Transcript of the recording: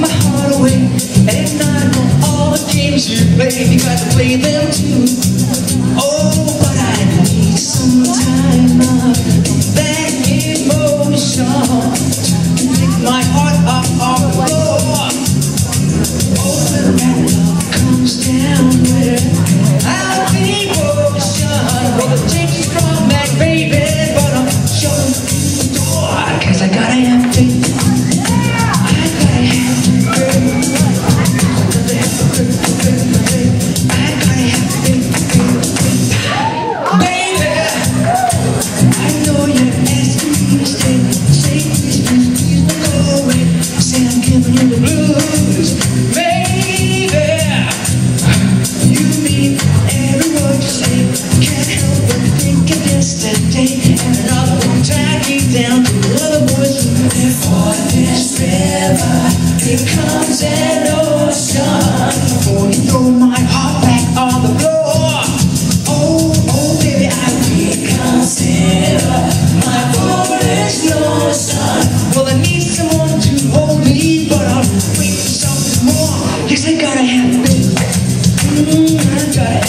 my heart away And not, I know all the games you play You got to play them too. Oh, but I need some time. Yesterday. And another one tied me down to other boys live for this river. Here comes an ocean. Oh, you throw my heart back on the floor. Oh, oh, baby, I reconsider my foolish notion. Well, I need someone to hold me, but I'm waiting for something more. Yes, I gotta have faith. Mm, I gotta